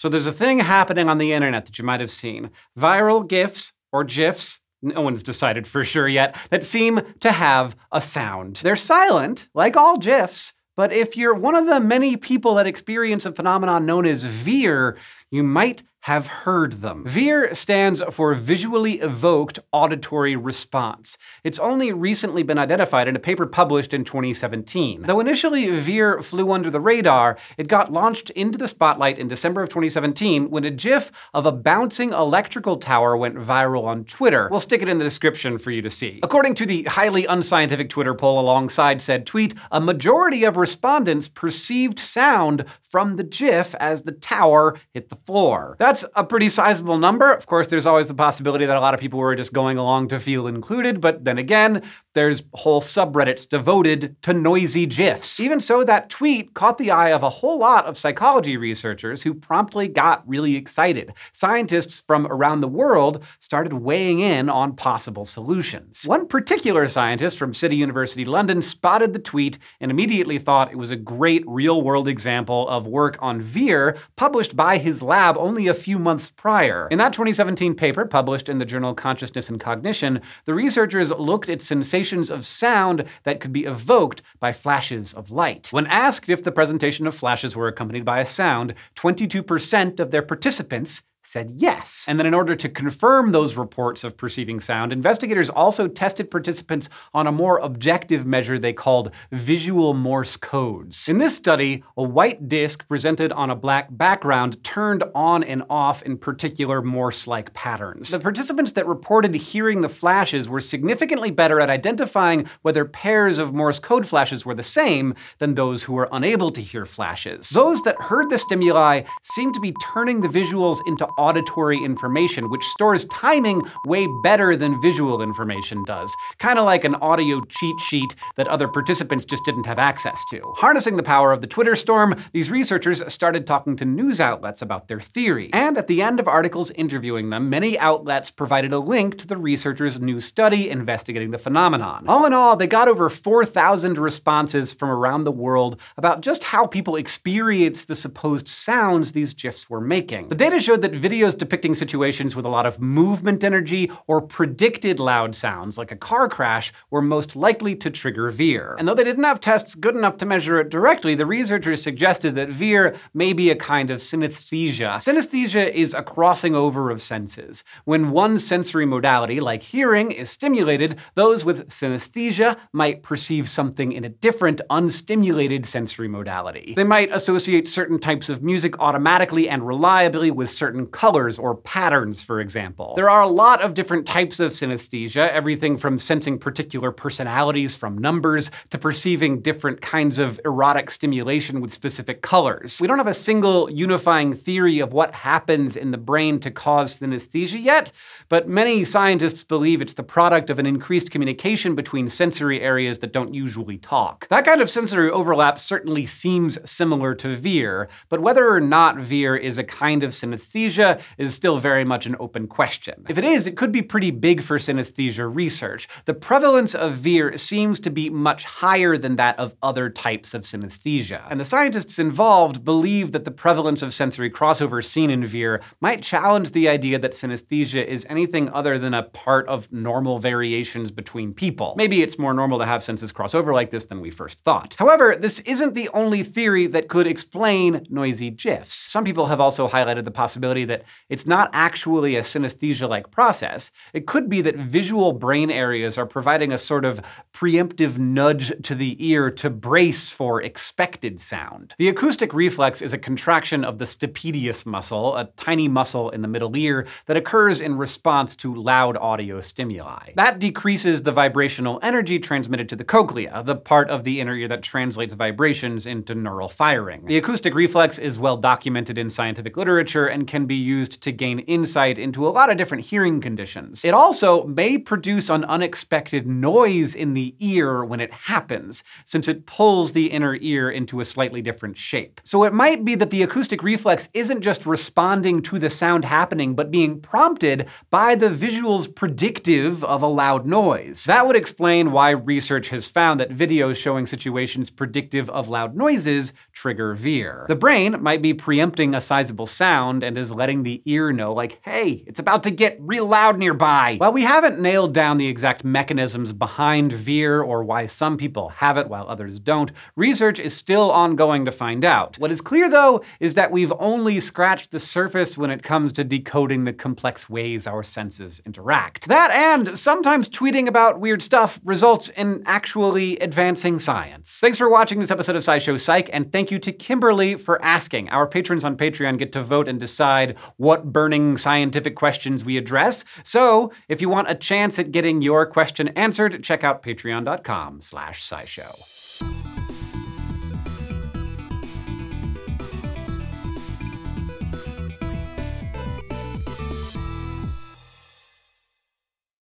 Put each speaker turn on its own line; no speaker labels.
So there's a thing happening on the internet that you might have seen viral GIFs or GIFs. No one's decided for sure yet, that seem to have a sound. They're silent, like all GIFs, but if you're one of the many people that experience a phenomenon known as vEAR, you might have heard them. vEAR stands for Visually Evoked Auditory Response. It's only recently been identified in a paper published in 2017. Though initially vEAR flew under the radar, it got launched into the spotlight in December of 2017 when a GIF of a bouncing electrical tower went viral on Twitter. We'll stick it in the description for you to see. According to the highly unscientific Twitter poll alongside said tweet, a majority of respondents perceived sound from the GIF as the tower hit the floor. A pretty sizable number. Of course, there's always the possibility that a lot of people were just going along to feel included, but then again, there's whole subreddits devoted to noisy GIFs. Even so, that tweet caught the eye of a whole lot of psychology researchers who promptly got really excited. Scientists from around the world started weighing in on possible solutions. One particular scientist from City University London spotted the tweet and immediately thought it was a great real-world example of work on vEAR published by his lab only a few months prior. In that 2017 paper published in the journal Consciousness and Cognition, the researchers looked at of sound that could be evoked by flashes of light. When asked if the presentation of flashes were accompanied by a sound, 22% of their participants said yes. And then in order to confirm those reports of perceiving sound, investigators also tested participants on a more objective measure they called visual Morse codes. In this study, a white disk presented on a black background turned on and off in particular Morse-like patterns. The participants that reported hearing the flashes were significantly better at identifying whether pairs of Morse code flashes were the same than those who were unable to hear flashes. Those that heard the stimuli seemed to be turning the visuals into auditory information, which stores timing way better than visual information does. Kind of like an audio cheat sheet that other participants just didn't have access to. Harnessing the power of the Twitter storm, these researchers started talking to news outlets about their theory. And at the end of articles interviewing them, many outlets provided a link to the researchers' new study investigating the phenomenon. All in all, they got over 4,000 responses from around the world about just how people experience the supposed sounds these GIFs were making. The data showed that videos depicting situations with a lot of movement energy or predicted loud sounds, like a car crash, were most likely to trigger vEAR. And though they didn't have tests good enough to measure it directly, the researchers suggested that vEAR may be a kind of synesthesia. Synesthesia is a crossing over of senses. When one sensory modality, like hearing, is stimulated, those with synesthesia might perceive something in a different, unstimulated sensory modality. They might associate certain types of music automatically and reliably with certain colors or patterns, for example. There are a lot of different types of synesthesia, everything from sensing particular personalities from numbers to perceiving different kinds of erotic stimulation with specific colors. We don't have a single unifying theory of what happens in the brain to cause synesthesia yet, but many scientists believe it's the product of an increased communication between sensory areas that don't usually talk. That kind of sensory overlap certainly seems similar to vEAR, but whether or not vEAR is a kind of synesthesia is still very much an open question. If it is, it could be pretty big for synesthesia research. The prevalence of vEAR seems to be much higher than that of other types of synesthesia. And the scientists involved believe that the prevalence of sensory crossover seen in vEAR might challenge the idea that synesthesia is anything other than a part of normal variations between people. Maybe it's more normal to have senses cross over like this than we first thought. However, this isn't the only theory that could explain noisy GIFs. Some people have also highlighted the possibility that it's not actually a synesthesia-like process. It could be that visual brain areas are providing a sort of preemptive nudge to the ear to brace for expected sound. The acoustic reflex is a contraction of the stapedius muscle, a tiny muscle in the middle ear that occurs in response to loud audio stimuli. That decreases the vibrational energy transmitted to the cochlea, the part of the inner ear that translates vibrations into neural firing. The acoustic reflex is well documented in scientific literature and can be used to gain insight into a lot of different hearing conditions. It also may produce an unexpected noise in the ear when it happens, since it pulls the inner ear into a slightly different shape. So it might be that the acoustic reflex isn't just responding to the sound happening, but being prompted by the visuals predictive of a loud noise. That would explain why research has found that videos showing situations predictive of loud noises trigger vEAR. The brain might be preempting a sizable sound and is letting the ear know, like, hey, it's about to get real loud nearby. While we haven't nailed down the exact mechanisms behind vEAR or why some people have it while others don't, research is still ongoing to find out. What is clear, though, is that we've only scratched the surface when it comes to decoding the complex ways our senses interact. That and sometimes tweeting about weird stuff results in actually advancing science. Thanks for watching this episode of SciShow Psych, and thank you to Kimberly for asking. Our patrons on Patreon get to vote and decide what burning scientific questions we address. So, if you want a chance at getting your question answered, check out patreon.com slash scishow.